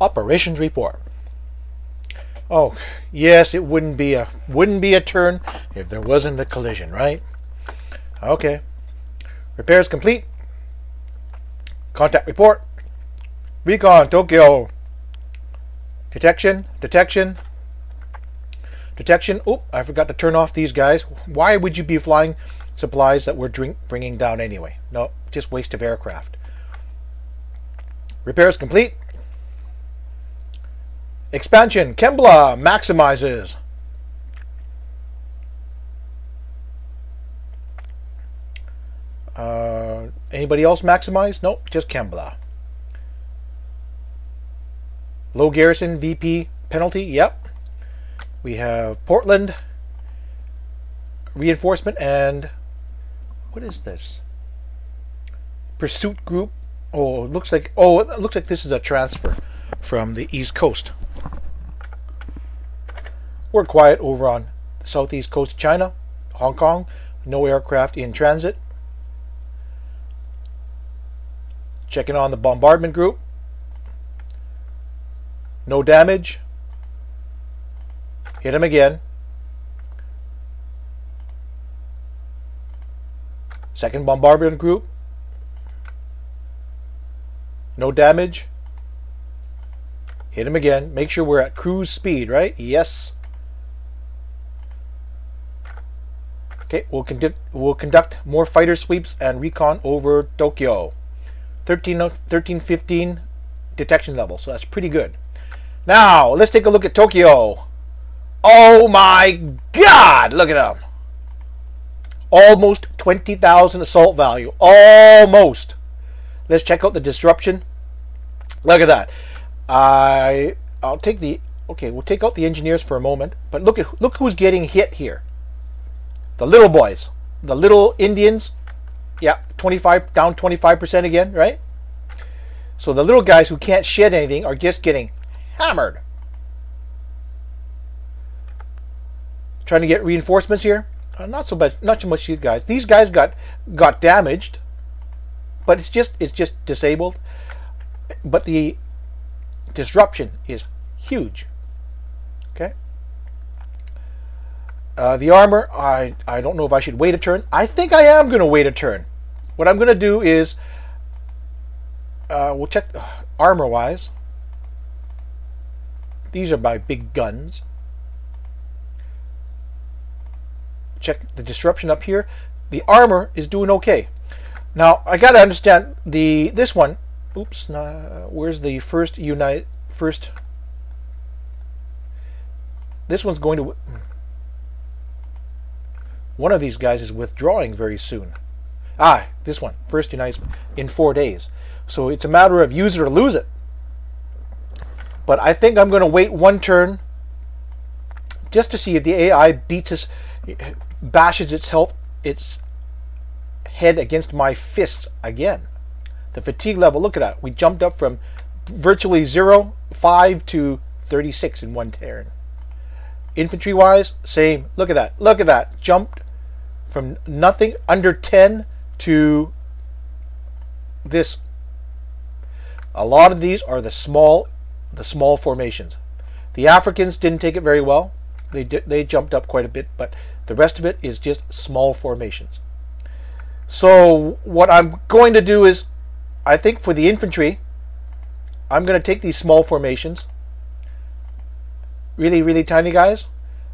operations report. Oh, yes, it wouldn't be a wouldn't be a turn if there wasn't a collision, right? Okay. Repairs complete. Contact report. Recon Tokyo. Detection, detection, detection. Oop, I forgot to turn off these guys. Why would you be flying supplies that we're drink, bringing down anyway? No, just waste of aircraft. Repairs complete. Expansion, Kembla maximizes. Uh, anybody else maximize? Nope, just Kembla. Low garrison VP penalty, yep. We have Portland reinforcement and what is this? Pursuit group. Oh, it looks like oh, it looks like this is a transfer from the East Coast. We're quiet over on the southeast coast of China, Hong Kong. No aircraft in transit. Checking on the bombardment group. No damage. Hit him again. Second bombardment group. No damage. Hit him again. Make sure we're at cruise speed, right? Yes. Okay, we'll conduct we'll conduct more fighter sweeps and recon over Tokyo. 13 13 15 detection level. So that's pretty good. Now, let's take a look at Tokyo. Oh my god, look at them. Almost 20,000 assault value. Almost. Let's check out the disruption. Look at that. I I'll take the okay, we'll take out the engineers for a moment, but look at look who's getting hit here. The little boys, the little Indians, yeah, 25 down 25% again, right? So the little guys who can't shed anything are just getting hammered. Trying to get reinforcements here. Uh, not so much, not so much these guys. These guys got got damaged, but it's just it's just disabled. But the disruption is huge. Okay. Uh, the armor, I, I don't know if I should wait a turn. I think I am going to wait a turn. What I'm going to do is, uh, we'll check uh, armor-wise. These are my big guns. Check the disruption up here. The armor is doing okay. Now, I got to understand the this one. Oops, nah, where's the first unite first this one's going to one of these guys is withdrawing very soon. Ah, this one, first unites in four days. So it's a matter of use it or lose it. But I think I'm going to wait one turn just to see if the AI beats us, bashes itself, its head against my fist again. The fatigue level, look at that. We jumped up from virtually zero, five to 36 in one turn. Infantry wise, same. Look at that. Look at that. Jumped from nothing under 10 to this. A lot of these are the small the small formations. The africans didn't take it very well. They they jumped up quite a bit but the rest of it is just small formations. So what i'm going to do is i think for the infantry i'm going to take these small formations. Really really tiny guys.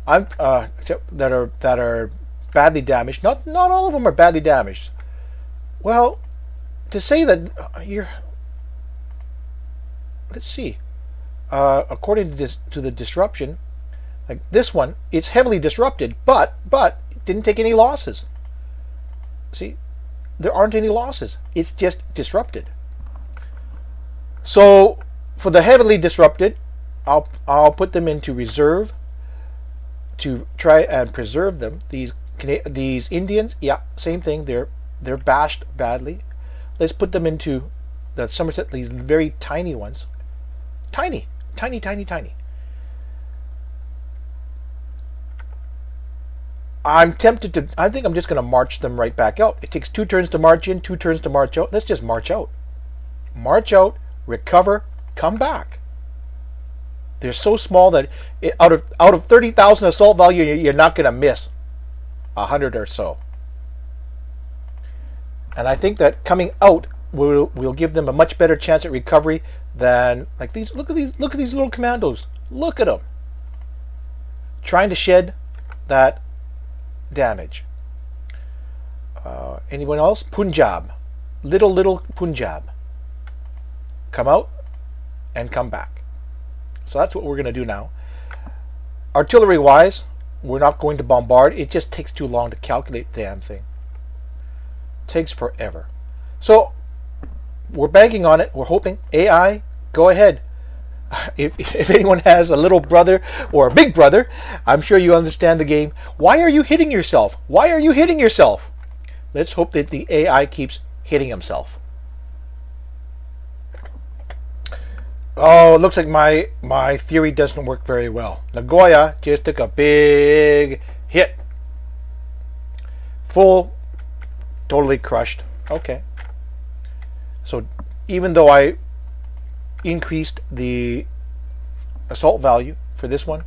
I'm uh, that are that are badly damaged. Not not all of them are badly damaged. Well, to say that uh, you're let's see. Uh, according to this to the disruption, like this one, it's heavily disrupted, but but didn't take any losses. See, there aren't any losses. It's just disrupted. So for the heavily disrupted, I'll I'll put them into reserve to try and preserve them. These these Indians, yeah, same thing. They're they're bashed badly. Let's put them into the Somerset. These very tiny ones, tiny, tiny, tiny, tiny. I'm tempted to. I think I'm just going to march them right back out. It takes two turns to march in, two turns to march out. Let's just march out. March out, recover, come back. They're so small that it, out of out of 30,000 assault value, you're not going to miss a hundred or so. And I think that coming out will will give them a much better chance at recovery than like these. Look at these. Look at these little commandos. Look at them trying to shed that damage. Uh, anyone else? Punjab, little little Punjab. Come out and come back. So that's what we're going to do now. Artillery wise, we're not going to bombard. It just takes too long to calculate the damn thing. Takes forever. So we're banking on it. We're hoping AI, go ahead. If, if anyone has a little brother or a big brother, I'm sure you understand the game. Why are you hitting yourself? Why are you hitting yourself? Let's hope that the AI keeps hitting himself. Oh, it looks like my my theory doesn't work very well. Nagoya just took a big hit. Full, totally crushed. Okay. So even though I increased the assault value for this one,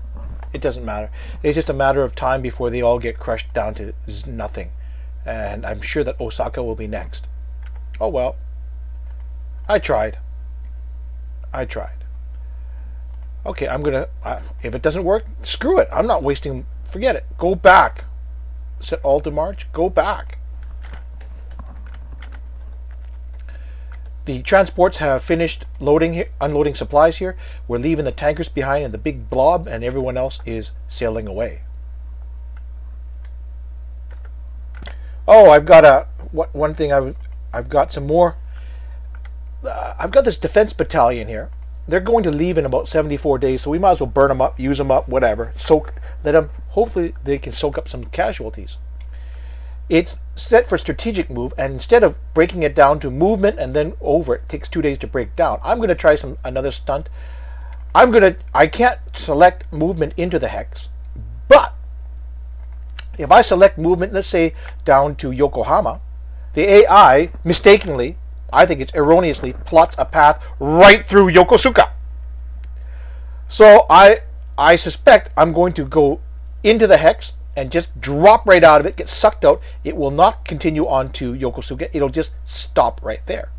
it doesn't matter. It's just a matter of time before they all get crushed down to nothing. And I'm sure that Osaka will be next. Oh well. I tried. I tried. Okay, I'm gonna. Uh, if it doesn't work, screw it. I'm not wasting. Forget it. Go back. Set all to march. Go back. The transports have finished loading unloading supplies here. We're leaving the tankers behind and the big blob, and everyone else is sailing away. Oh, I've got a one thing. I've I've got some more uh, I've got this defense battalion here. They're going to leave in about 74 days, so we might as well burn them up, use them up, whatever. Soak, let them. Hopefully, they can soak up some casualties. It's set for strategic move, and instead of breaking it down to movement and then over, it takes two days to break down. I'm going to try some another stunt. I'm going to. I can't select movement into the hex, but if I select movement, let's say down to Yokohama, the AI mistakenly I think it's erroneously plots a path right through Yokosuka. So I I suspect I'm going to go into the hex and just drop right out of it, get sucked out. It will not continue on to Yokosuka. It'll just stop right there.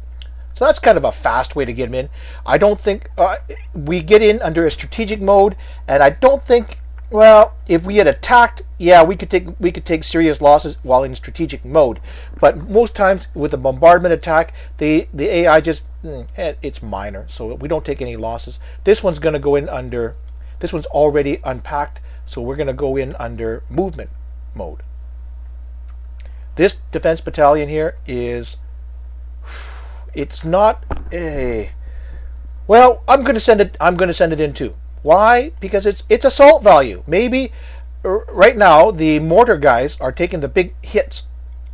So that's kind of a fast way to get him in. I don't think uh, we get in under a strategic mode, and I don't think well, if we had attacked, yeah, we could take we could take serious losses while in strategic mode. But most times with a bombardment attack, the the AI just mm, eh, it's minor, so we don't take any losses. This one's going to go in under. This one's already unpacked, so we're going to go in under movement mode. This defense battalion here is. It's not a. Well, I'm going to send it. I'm going to send it in too. Why? Because it's it's assault value. Maybe right now the mortar guys are taking the big hits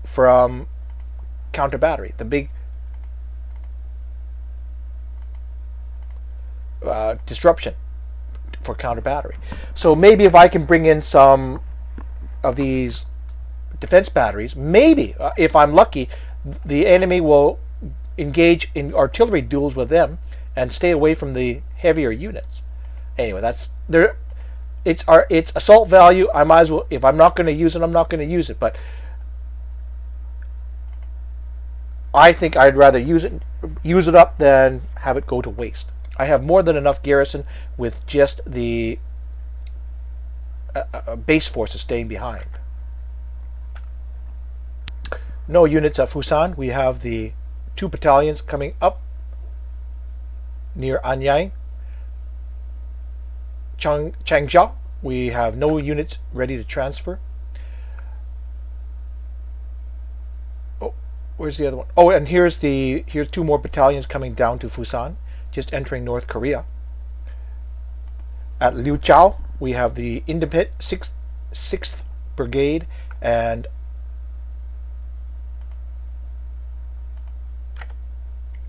from counter battery, the big uh, disruption for counter battery. So maybe if I can bring in some of these defense batteries, maybe uh, if I'm lucky, the enemy will engage in artillery duels with them and stay away from the heavier units. Anyway, that's there. It's our it's assault value. I might as well if I'm not going to use it, I'm not going to use it. But I think I'd rather use it use it up than have it go to waste. I have more than enough garrison with just the uh, uh, base forces staying behind. No units at Fusan. We have the two battalions coming up near Anyang Chang, we have no units ready to transfer. Oh, where's the other one? Oh, and here's the here's two more battalions coming down to Fusan, just entering North Korea. At Liuchao, we have the independent sixth sixth brigade and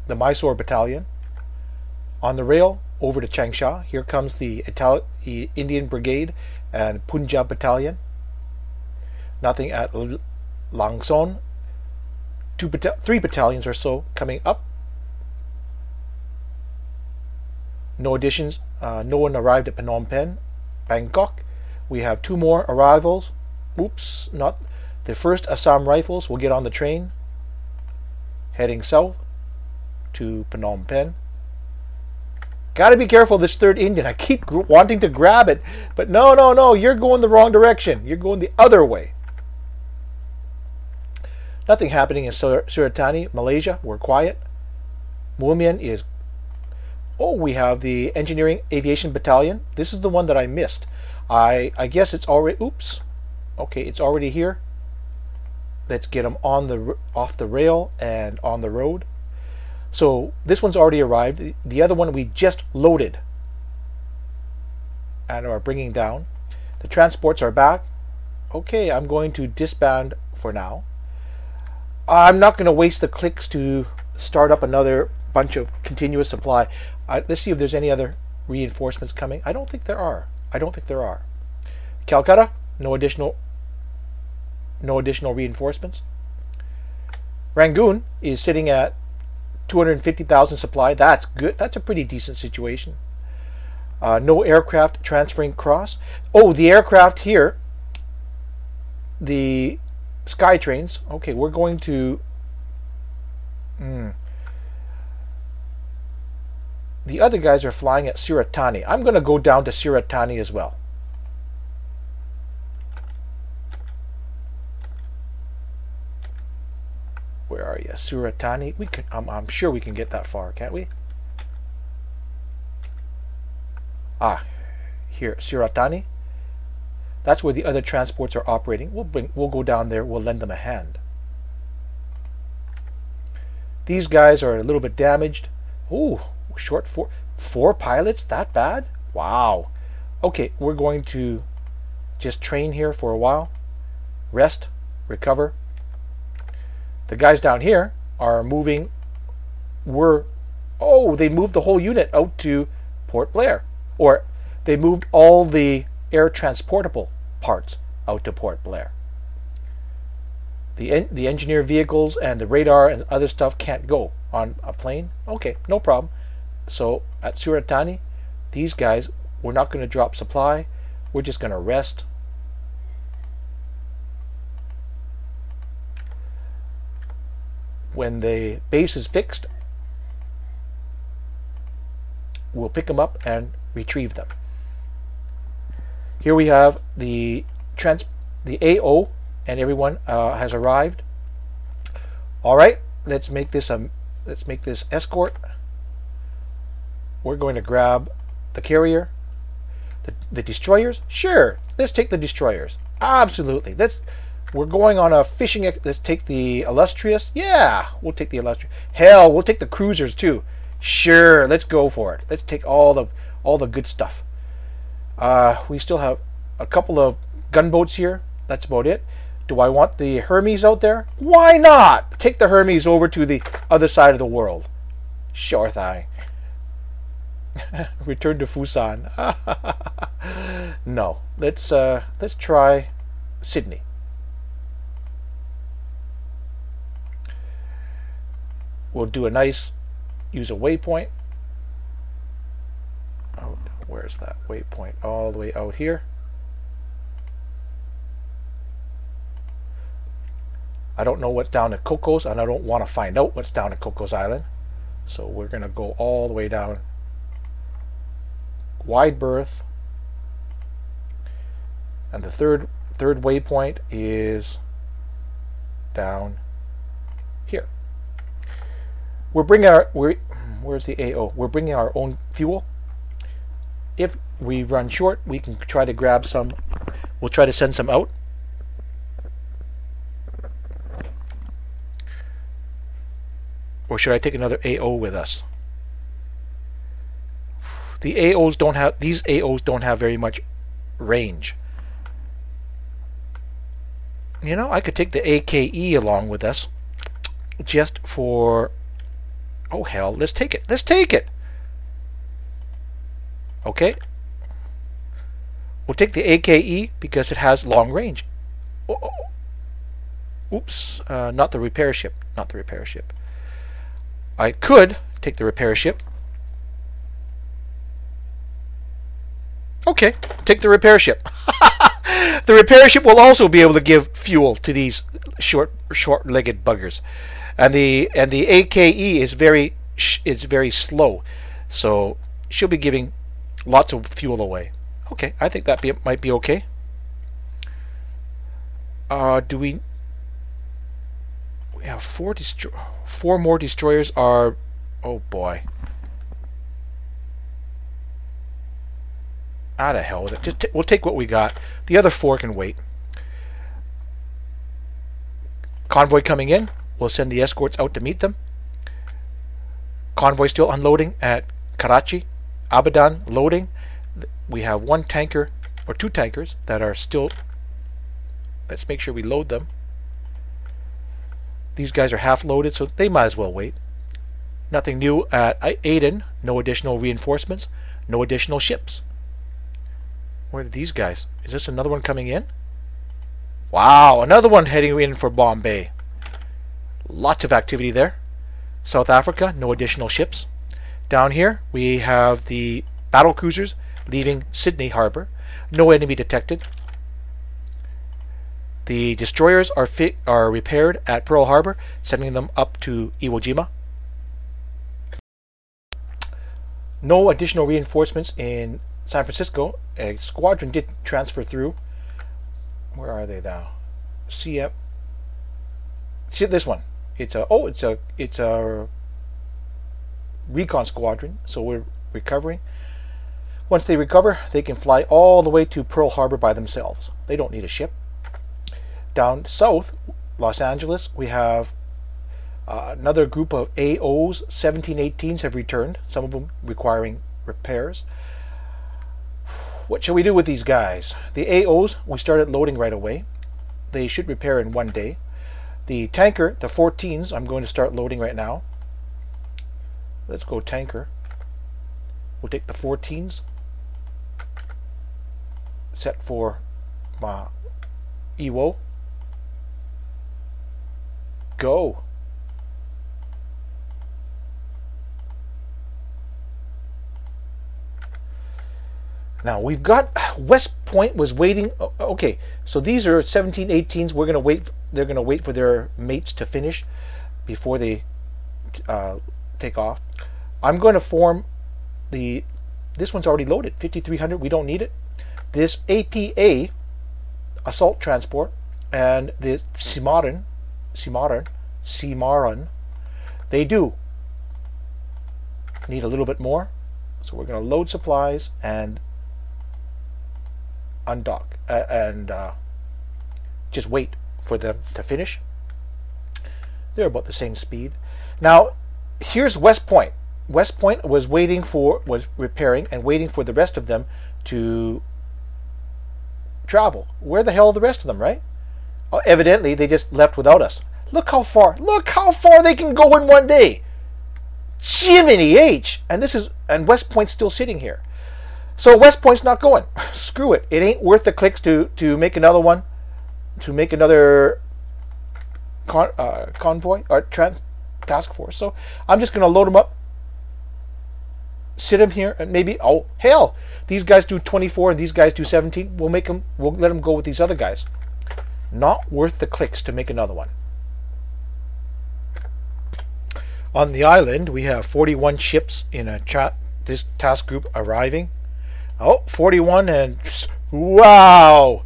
the Mysore battalion. On the rail, over to Changsha. Here comes the Indian Brigade and Punjab Battalion. Nothing at Langson. Two three battalions or so coming up. No additions. Uh, no one arrived at Phnom Penh, Bangkok. We have two more arrivals. Oops, not the first Assam Rifles will get on the train heading south to Phnom Penh. Got to be careful this third Indian. I keep wanting to grab it, but no, no, no. You're going the wrong direction. You're going the other way. Nothing happening in Suratani, Malaysia. We're quiet. Mumian is. Oh, we have the Engineering Aviation Battalion. This is the one that I missed. I I guess it's already. Oops. Okay, it's already here. Let's get them on the off the rail and on the road. So this one's already arrived. The other one we just loaded and are bringing down. The transports are back. Okay, I'm going to disband for now. I'm not going to waste the clicks to start up another bunch of continuous supply. Uh, let's see if there's any other reinforcements coming. I don't think there are. I don't think there are. Calcutta, no additional no additional reinforcements. Rangoon is sitting at 250,000 supply. That's good. That's a pretty decent situation. Uh, no aircraft transferring across. Oh, the aircraft here, the Skytrains. Okay, we're going to. Hmm. The other guys are flying at Suratani. I'm going to go down to Suratani as well. Where are you? Suratani? We can, I'm, I'm sure we can get that far, can't we? Ah, here, Suratani. That's where the other transports are operating. We'll bring, we'll go down there. We'll lend them a hand. These guys are a little bit damaged. Ooh, short four, four pilots. That bad? Wow. Okay, we're going to just train here for a while. Rest, recover. The guys down here are moving. We're oh, they moved the whole unit out to Port Blair, or they moved all the air transportable parts out to Port Blair. The, en the engineer vehicles and the radar and other stuff can't go on a plane. Okay, no problem. So at Suratani, these guys, we're not going to drop supply. We're just going to rest. When the base is fixed, we'll pick them up and retrieve them. Here we have the trans the AO and everyone uh, has arrived. All right, let's make this a let's make this escort. We're going to grab the carrier, the, the destroyers. Sure, let's take the destroyers. Absolutely. Let's we're going on a fishing. Let's take the illustrious. Yeah, we'll take the illustrious. Hell, we'll take the cruisers too. Sure, let's go for it. Let's take all the all the good stuff. Uh, we still have a couple of gunboats here. That's about it. Do I want the Hermes out there? Why not? Take the Hermes over to the other side of the world. Sure thing. Return to Fusan. no. Let's uh, let's try Sydney. We'll do a nice use a waypoint oh, where's that waypoint? All the way out here. I don't know what's down at Cocos, and I don't want to find out what's down at Cocos Island. So we're going to go all the way down. Wide berth. And the third third waypoint is down. We're bringing our we're, where's the AO? We're bringing our own fuel if we run short, we can try to grab some. We'll try to send some out. Or should I take another AO with us? The AOs don't have these AOs don't have very much range. You know, I could take the AKE along with us just for oh hell, let's take it. Let's take it. Okay? We'll take the AKE because it has long range. Oh, oh, oh. Oops, uh, not the repair ship. Not the repair ship. I could take the repair ship. Okay, take the repair ship. the repair ship will also be able to give fuel to these short short-legged buggers, and the and the AKE is very is very slow, so she'll be giving lots of fuel away. Okay, I think that be, might be okay. Uh, do we? We have four destro four more destroyers. Are oh boy. Out of hell with it. Just we'll take what we got. The other four can wait. Convoy coming in. We'll send the escorts out to meet them. Convoy still unloading at Karachi. Abadan loading. We have one tanker or two tankers that are still. Let's make sure we load them. These guys are half loaded, so they might as well wait. Nothing new at Aden. No additional reinforcements. No additional ships. Where are these guys? Is this another one coming in? Wow, another one heading in for Bombay. Lots of activity there. South Africa, no additional ships. Down here, we have the battle cruisers leaving Sydney Harbor. No enemy detected. The destroyers are fit, are repaired at Pearl Harbor, sending them up to Iwo Jima. No additional reinforcements in San Francisco, a squadron did transfer through. Where are they now? CF. See this one. It's a oh, it's a it's a recon squadron. So we're recovering. Once they recover, they can fly all the way to Pearl Harbor by themselves. They don't need a ship. Down south, Los Angeles, we have uh, another group of AOs, 1718s have returned, some of them requiring repairs. What shall we do with these guys? The AOs, we started loading right away. They should repair in one day. The tanker, the 14s, I'm going to start loading right now. Let's go tanker. We'll take the 14s. Set for my EWO. Go. Now we've got West Point was waiting. Okay, so these are 17, 18s. We're gonna wait. They're gonna wait for their mates to finish before they uh, take off. I'm going to form the. This one's already loaded. 5300. We don't need it. This APA assault transport and the Cimarron, Cimarron, Cimarron, they do need a little bit more. So we're going to load supplies and undock uh, and uh, just wait for them to finish. They're about the same speed. Now, here's West Point. West Point was waiting for, was repairing and waiting for the rest of them to travel. Where the hell are the rest of them, right? Oh, evidently, they just left without us. Look how far, look how far they can go in one day. Jiminy H! And this is, and West Point's still sitting here. So West Point's not going. Screw it. It ain't worth the clicks to to make another one, to make another con, uh, convoy or trans task force. So I'm just gonna load them up, sit them here, and maybe oh hell, these guys do 24 and these guys do 17. We'll make them. We'll let them go with these other guys. Not worth the clicks to make another one. On the island, we have 41 ships in a chat. This task group arriving. Oh, 41 and wow,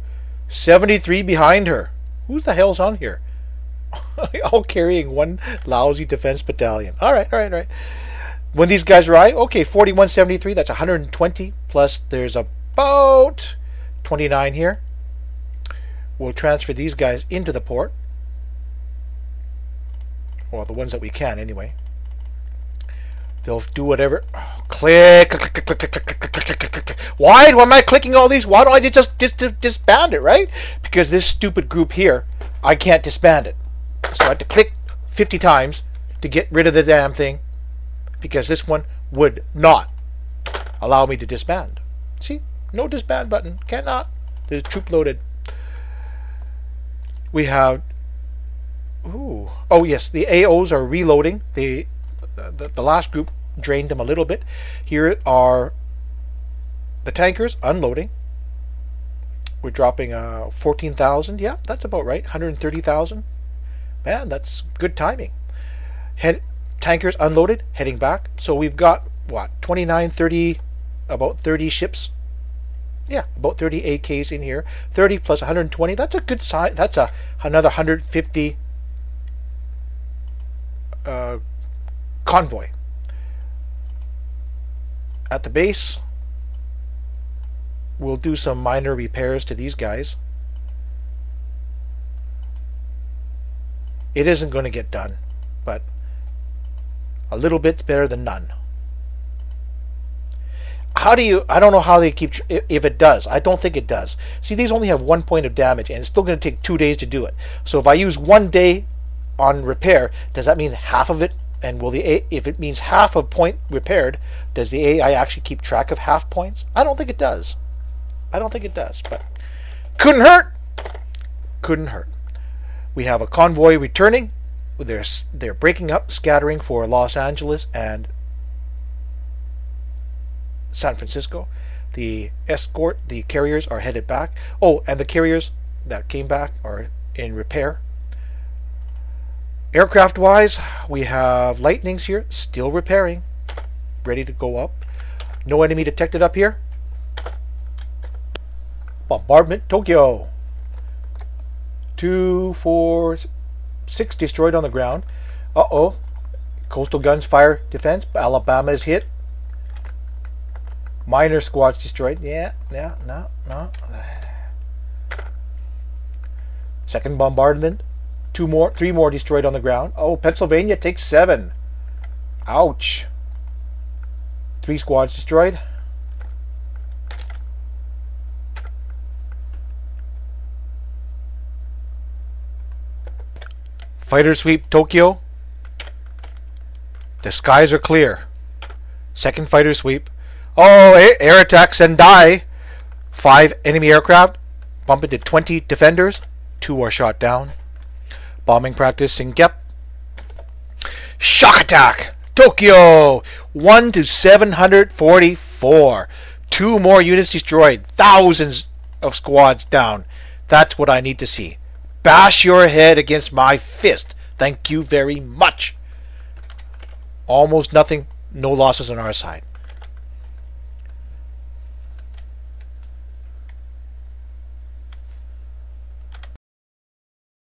73 behind her. Who the hell's on here? all carrying one lousy defense battalion. All right, all right, all right. When these guys arrive, okay, 41, 73, that's 120, plus there's about 29 here. We'll transfer these guys into the port. Well, the ones that we can, anyway. They'll do whatever. Click, click, click, click, click, click, click, click, click, click. Why am I clicking all these? Why don't I just, just, disband it, right? Because this stupid group here, I can't disband it. So I have to click 50 times to get rid of the damn thing because this one would not allow me to disband. See? No disband button. Cannot. The troop loaded. We have... Ooh. Oh, yes. The AOs are reloading. The the, the last group drained them a little bit. Here are the tankers unloading. We're dropping uh, 14,000. Yeah, that's about right. 130,000. Man, that's good timing. Head tankers unloaded, heading back. So we've got what 29, 30, about 30 ships. Yeah, about 30 AKs in here. 30 plus 120. That's a good size. That's a another 150 uh, convoy. At the base, we'll do some minor repairs to these guys. It isn't going to get done, but a little bit's better than none. How do you, I don't know how they keep, if it does. I don't think it does. See, these only have one point of damage, and it's still going to take two days to do it. So if I use one day on repair, does that mean half of it? And will the, if it means half of point repaired, does the AI actually keep track of half points? I don't think it does. I don't think it does, but couldn't hurt. Couldn't hurt. We have a convoy returning. They're, they're breaking up, scattering for Los Angeles and San Francisco. The escort, the carriers are headed back. Oh, and the carriers that came back are in repair. Aircraft wise, we have Lightnings here, still repairing, ready to go up. No enemy detected up here. Bombardment Tokyo. Two, four, six destroyed on the ground. Uh oh. Coastal guns fire defense. Alabama is hit. Minor squads destroyed. Yeah, yeah, no, no. Second bombardment. Two more, three more destroyed on the ground. Oh, Pennsylvania takes seven. Ouch. Three squads destroyed. Fighter sweep Tokyo. The skies are clear. Second fighter sweep. Oh, air attack Sendai. Five enemy aircraft. Bump into 20 defenders. Two are shot down. Bombing practice Singep. Shock attack! Tokyo! 1 to 744. Two more units destroyed. Thousands of squads down. That's what I need to see bash your head against my fist. Thank you very much. Almost nothing, no losses on our side.